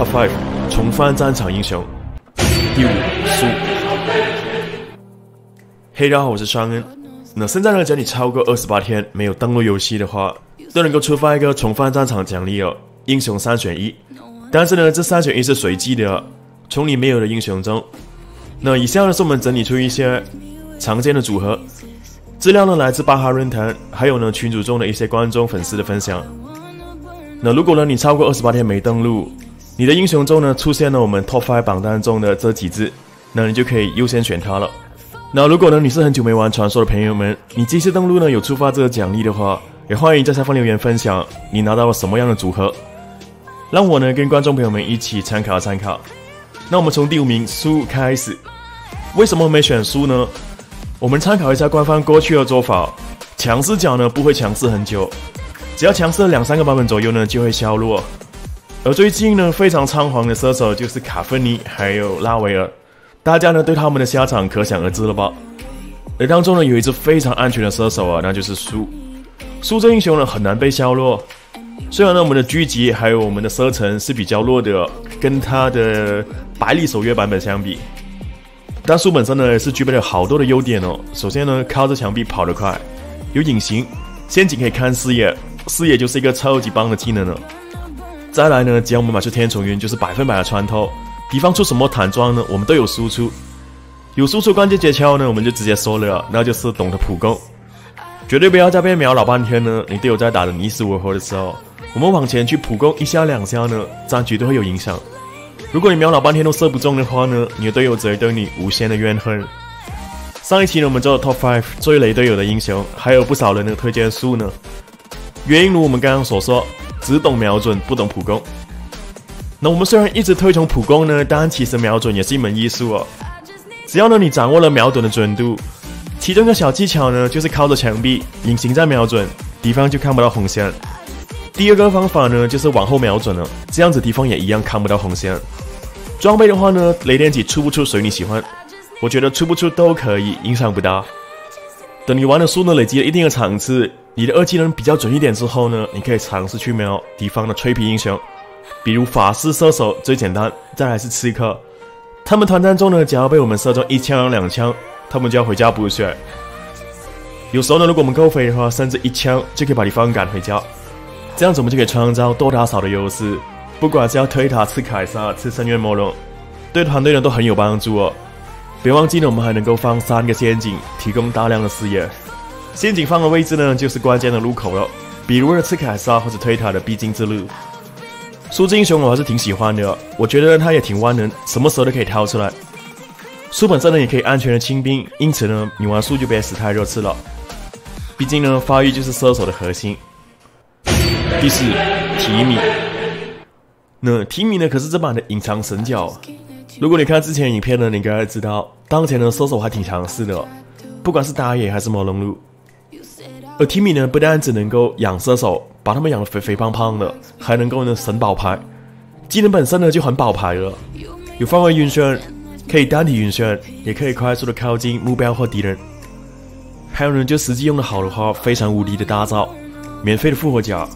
Top Five 重返战场英雄。第五，苏。嘿，大家好，我是双恩。那现在呢，只要你超过二十八天没有登录游戏的话，都能够触发一个重返战场奖励哦，英雄三选一。但是呢，这三选一是随机的，从你没有的英雄中。那以下呢是我们整理出一些常见的组合，资料呢来自巴哈论坛，还有呢群组中的一些观众粉丝的分享。那如果呢你超过二十八天没登录，你的英雄中呢出现了我们 Top Five 榜单中的这几只，那你就可以优先选它了。那如果呢你是很久没玩传说的朋友们，你这次登录呢有触发这个奖励的话，也欢迎在下方留言分享你拿到了什么样的组合，让我呢跟观众朋友们一起参考参考。那我们从第五名苏开始，为什么没选苏呢？我们参考一下官方过去的做法，强势角呢不会强势很久，只要强势两三个版本左右呢就会消落。而最近呢，非常猖狂的射手就是卡芬尼还有拉维尔，大家呢对他们的下场可想而知了吧？而当中呢有一只非常安全的射手啊，那就是苏。苏这英雄呢很难被削弱，虽然呢我们的狙击还有我们的射程是比较弱的，跟他的百里守约版本相比，但苏本身呢是具备了好多的优点哦。首先呢靠着墙壁跑得快，有隐形陷阱可以看视野，视野就是一个超级棒的技能了。再来呢，只要我们买出天丛云，就是百分百的穿透。敌方出什么坦装呢，我们都有输出。有输出关键诀窍呢，我们就直接说了，那就是懂得普攻。绝对不要在被秒老半天呢，你队友在打的你死我活的时候，我们往前去普攻一下两下呢，这样绝对会有影响。如果你秒老半天都射不中的话呢，你的队友只会对你无限的怨恨。上一期呢，我们做了 Top Five 最雷队友的英雄，还有不少人的推荐数呢。原因如我们刚刚所说。只懂瞄准，不懂普攻。那我们虽然一直推崇普攻呢，但其实瞄准也是一门艺术哦。只要呢你掌握了瞄准的准度，其中一个小技巧呢，就是靠着墙壁隐形在瞄准，敌方就看不到红线。第二个方法呢，就是往后瞄准了，这样子敌方也一样看不到红线。装备的话呢，雷电戟出不出随你喜欢，我觉得出不出都可以，影响不大。等你玩的速度累积了一定的场次。你的二技能比较准一点之后呢，你可以尝试去瞄敌方的脆皮英雄，比如法师、射手最简单，再来是刺客。他们团战中呢，只要被我们射中一枪两枪，他们就要回家补血。有时候呢，如果我们够飞的话，甚至一枪就可以把敌方赶回家。这样子我们就可以创造多打少的优势。不管是要推塔、吃凯撒、吃深渊魔龙，对团队呢都很有帮助哦。别忘记了，我们还能够放三个陷阱，提供大量的视野。陷阱放的位置呢，就是关键的路口了，比如刺凯撒或者推塔的必经之路。苏之英雄我还是挺喜欢的，我觉得他也挺万能，什么时候都可以掏出来。苏本身呢也可以安全的清兵，因此呢你玩苏就别死太热刺了。毕竟呢发育就是射手的核心。第四，提米。那提米呢可是这版的隐藏神角。如果你看之前影片呢，你应该知道当前的射手还挺强势的，不管是打野还是魔龙路。而提米呢，不但只能够养射手，把他们养得肥肥胖胖的，还能够呢神保牌，技能本身呢就很保牌了，有范围晕眩，可以单体晕眩，也可以快速的靠近目标或敌人。还有呢，就实际用的好的话，非常无敌的大招，免费的复活甲。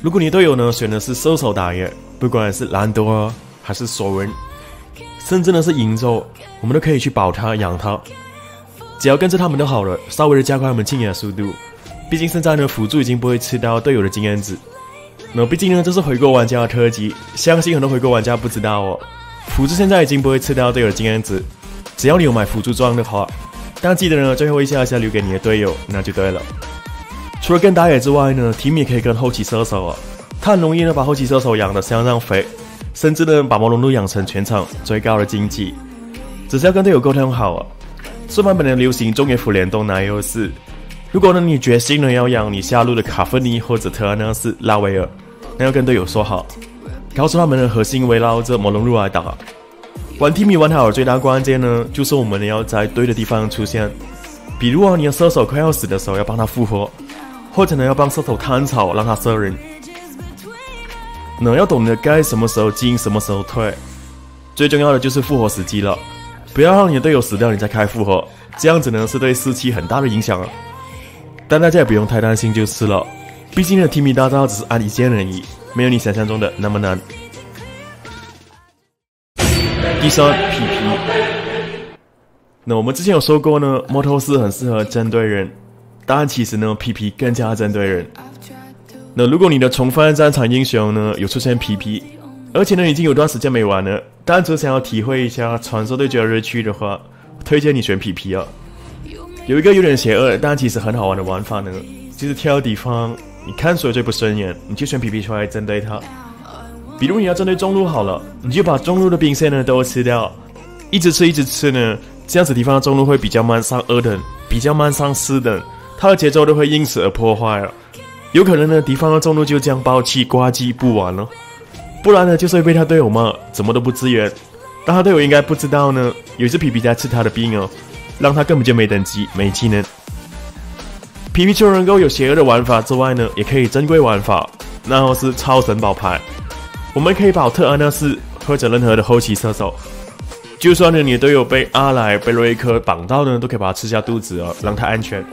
如果你队友呢选的是射手打野，不管是兰多尔还是索文，甚至呢是银州，我们都可以去保他养他，只要跟着他们就好了，稍微的加快他们进野的速度。毕竟现在呢，辅助已经不会吃到队友的经验值。那毕竟呢，这是回国玩家的特辑，相信很多回国玩家不知道哦。辅助现在已经不会吃到队友的经验值，只要你有买辅助装的话。但记得呢，最后一下下留给你的队友，那就对了。除了跟打野之外呢，提米也可以跟后期射手哦。他很容易呢把后期射手养的相当肥，甚至呢把魔龙都养成全场最高的经济。只是要跟队友沟通好啊。这版本的流行中野辅联动拿优势。如果呢，你决心呢要养你下路的卡芬尼或者特纳斯拉维尔，那要跟队友说好，告诉他们的核心围绕着魔龙路来打。玩提米玩好最大关键呢，就是我们要在对的地方出现。比如啊，你的射手快要死的时候要帮他复活，或者呢要帮射手探草让他射人。那要懂得该什么时候进，什么时候退。最重要的就是复活时机了，不要让你的队友死掉你再开复活，这样子呢是对士气很大的影响啊。但大家也不用太担心就是了，毕竟呢提米大招只是按一键而已，没有你想象中的那么难。第三，PP。那我们之前有说过呢，摩托斯很适合针对人，但其实呢，PP 更加针对人。那如果你的重返战场英雄呢有出现 PP，而且呢已经有段时间没玩了，单纯想要体会一下传说对决的乐趣的话，推荐你选 PP 啊。有一个有点邪恶，但其实很好玩的玩法呢，就是挑地方，你看谁最不顺眼，你就选 PP 出来针对他。比如你要针对中路好了，你就把中路的兵线呢都吃掉，一直吃一直吃呢，这样子敌方的中路会比较慢上二等，比较慢上四等，它的节奏都会因此而破坏了。有可能呢，敌方的中路就这样暴气挂机不完了，不然呢就是会被他队友骂，怎么都不支援。但他队友应该不知道呢，有一只皮皮在吃他的兵哦，让他根本就没等级没技能。皮皮除了能够有邪恶的玩法之外呢，也可以珍贵玩法，然后是超神宝牌。我们可以保特安纳斯或者任何的后期射手，就算呢你的队友被阿莱、被瑞克绑到呢，都可以把他吃下肚子哦，让他安全。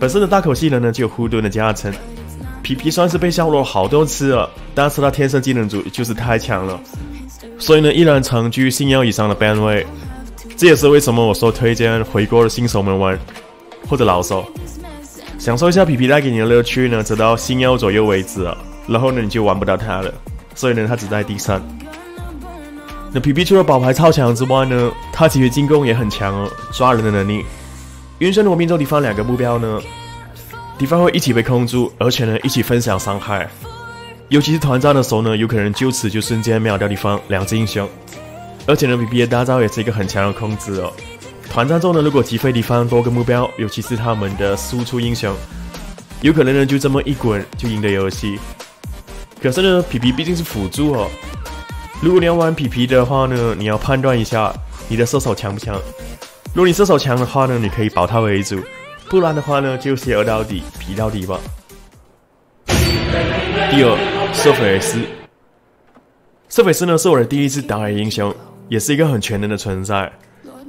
本身的大口技能呢就有护盾的加成，皮皮算是被削弱好多次了，但是他天生技能组就是太强了，所以呢依然长居星耀以上的 ban 位。这也是为什么我说推荐回国的新手们玩，或者老手，享受一下皮皮带给你的乐趣呢，直到星耀左右为止，然后呢你就玩不到他了。所以呢，他只在第三。那皮皮除了宝牌超强之外呢，他其实进攻也很强哦，抓人的能力。原神如果命中敌方两个目标呢，敌方会一起被控住，而且呢一起分享伤害。尤其是团战的时候呢，有可能就此就瞬间秒掉敌方两只英雄。而且呢，皮皮的大招也是一个很强的控制哦。团战中呢，如果击飞敌方多个目标，尤其是他们的输出英雄，有可能呢就这么一滚就赢得游戏。可是呢，皮皮毕竟是辅助哦。如果你要玩皮皮的话呢，你要判断一下你的射手强不强。如果你射手强的话呢，你可以保他为主；不然的话呢，就邪恶到底，皮到底吧。第二，瑟菲斯。瑟菲斯呢是我的第一次打野英雄，也是一个很全能的存在。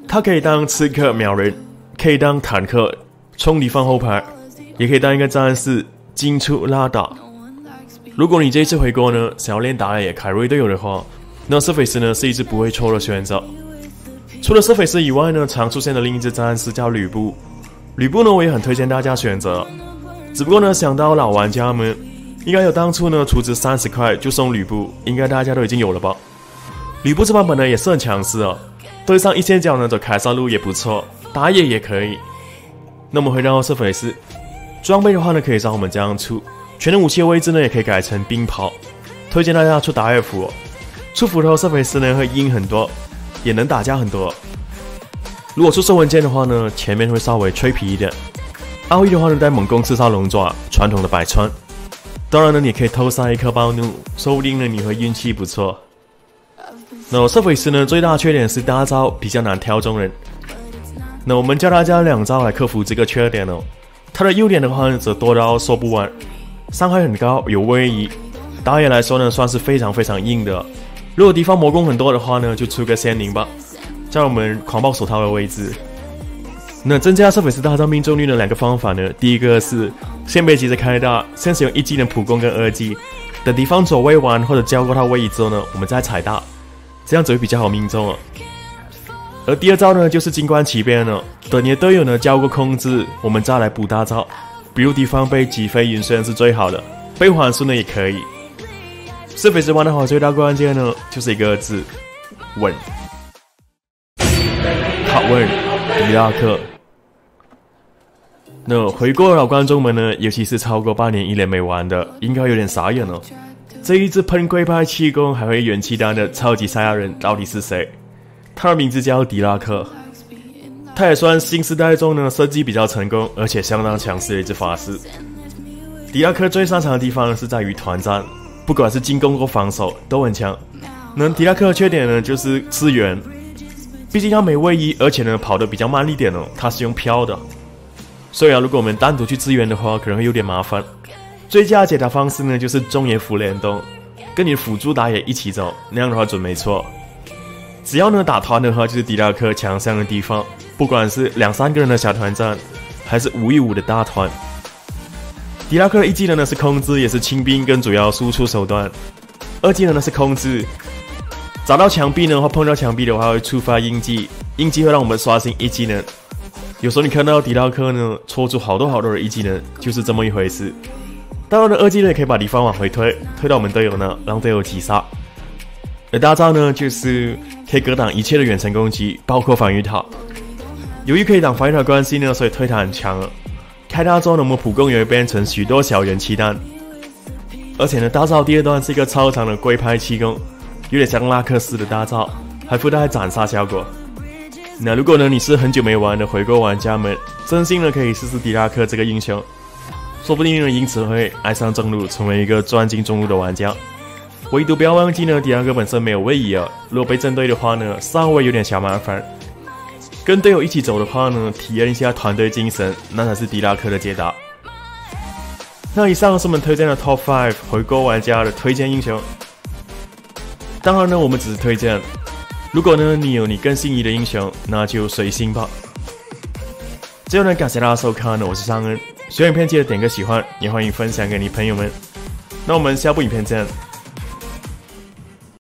他可以当刺客秒人，可以当坦克冲敌方后排，也可以当一个战士进出拉打。如果你这一次回国呢，想要练打野凯瑞队友的话，那瑟菲斯呢是一只不会错的选择。除了瑟菲斯以外呢，常出现的另一只战士叫吕布。吕布呢，我也很推荐大家选择。只不过呢，想到老玩家们应该有当初呢，储值三十块就送吕布，应该大家都已经有了吧？吕布这版本呢也是很强势哦，对上一线角呢走凯撒路也不错，打野也可以。那么回到瑟菲斯，装备的话呢，可以照我们这样出。全能武器的位置呢，也可以改成冰袍。推荐大家出打野服，出斧头瑟菲斯呢会硬很多，也能打架很多。如果出收文件的话呢，前面会稍微脆皮一点。奥义的话呢，带猛攻刺杀龙爪，传统的百穿。当然呢，你可以偷杀一颗暴怒，说不定呢你会运气不错。那瑟菲斯呢，最大的缺点是大招比较难挑中人。那我们教大家两招来克服这个缺点哦。它的优点的话呢，则多到说不完。伤害很高，有位移，打野来说呢，算是非常非常硬的。如果敌方魔攻很多的话呢，就出个仙灵吧，在我们狂暴手套的位置。那增加瑟菲斯大招命中率的两个方法呢，第一个是先别急着开大，先使用一技能普攻跟二技，等敌方走位完或者交过他位移之后呢，我们再踩大，这样子会比较好命中哦。而第二招呢，就是静观其变了，等你的队友呢交过控制，我们再来补大招。比如敌方被击飞，云虽是最好的，被缓速呢也可以。瑟菲斯玩的好，最大关键呢就是一个字：稳。问迪拉克。那回国的老观众们呢，尤其是超过半年一年没玩的，应该有点傻眼了。这一只喷龟派气功还会元气弹的超级赛亚人到底是谁？他的名字叫迪拉克。他也算新时代中呢设计比较成功，而且相当强势的一只法师。迪拉克最擅长的地方呢是在于团战，不管是进攻或防守都很强。那迪拉克的缺点呢就是支援，毕竟要没位移，而且呢跑得比较慢一点哦。他是用飘的，所以啊，如果我们单独去支援的话，可能会有点麻烦。最佳解答方式呢就是中野辅联动，跟你辅助打野一起走，那样的话准没错。只要呢打团的话，就是迪拉克强项的地方。不管是两三个人的小团战，还是五一五的大团，迪拉克的一技能呢是控制，也是清兵跟主要输出手段。二技能呢是控制，砸到墙壁呢，或碰到墙壁的话会触发印记，印记会让我们刷新一技能。有时候你看到迪拉克呢，戳出好多好多的一技能，就是这么一回事。当然的二技能也可以把敌方往回推，推到我们队友呢，让队友击杀。而大招呢，就是可以格挡一切的远程攻击，包括防御塔。由于可以挡防御塔关系呢，所以推塔很强。开大招呢，我们普攻也会变成许多小元气弹。而且呢，大招第二段是一个超长的龟派气功，有点像拉克斯的大招，还附带斩杀效果。那如果呢，你是很久没玩的回购玩家们，真心的可以试试迪拉克这个英雄，说不定呢因此会爱上中路，成为一个专精中路的玩家。唯独不要忘记呢，迪拉克本身没有位移啊，如果被针对的话呢，稍微有点小麻烦。跟队友一起走的话呢，体验一下团队精神，那才是迪拉克的解答。那以上是我们推荐的 Top Five 回购玩家的推荐英雄。当然呢，我们只是推荐。如果呢你有你更心仪的英雄，那就随心吧。最后呢，感谢大家收看，我是尚恩。喜欢影片记得点个喜欢，也欢迎分享给你朋友们。那我们下部影片见。